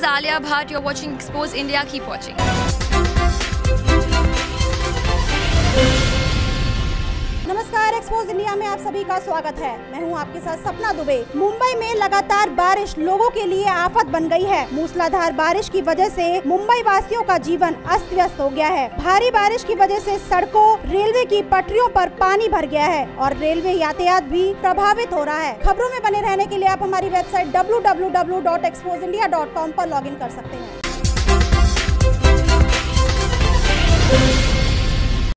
is Alia Bhatt. You're watching Expose India. Keep watching. Expose India में आप सभी का स्वागत है। मैं हूँ आपके साथ सपना दुबे। मुंबई में लगातार बारिश लोगों के लिए आफत बन गई है। मूसलाधार बारिश की वजह से मुंबई वासियों का जीवन अस्त व्यस्त हो गया है। भारी बारिश की वजह से सड़कों, रेलवे की पटरियों पर पानी भर गया है और रेलवे यातायात भी प्रभावित हो रहा है। खबरों में बने रहने के लिए आप हमारी website W W W dot expose India dot com पर लॉग इन कर सकते हैं।